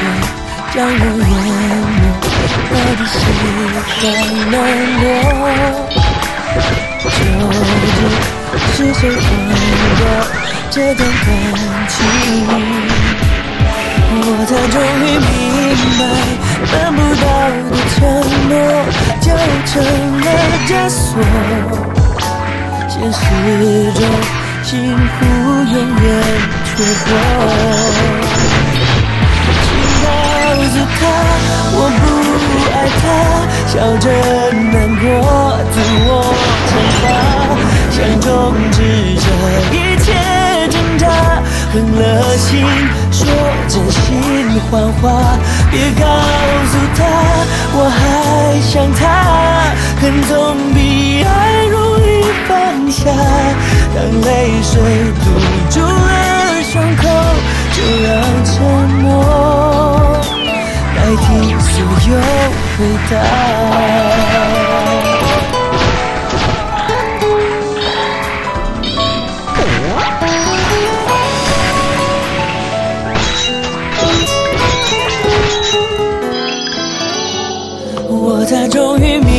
泪将我淹没到底谁在难过究竟是谁放掉这段感情我才终于明白办不到的承诺就成了枷锁现实中幸福永远缺货笑着难过，自我惩罚，想终止这一切挣扎，狠了心。说真心谎话，别告诉他我还想他。恨总比爱容易放下。当泪水堵回答我才终于明